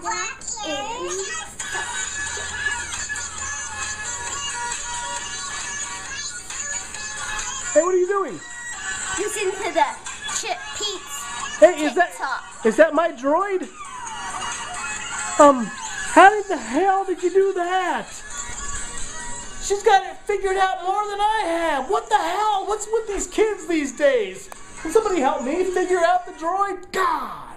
black ears. Hey, what are you doing? Listen to the Chip Pete's Hey, is that is that my droid? Um, how did the hell did you do that? She's got it figured out more than I have. What the hell? What's with these kids these days? Can somebody help me figure out the droid? God!